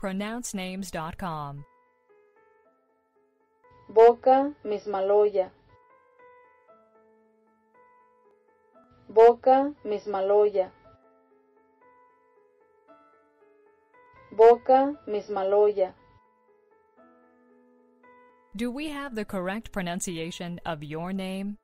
pronouncenames.com. Boca mismaloya. Boca mismaloya. Boca mismaloya. Do we have the correct pronunciation of your name?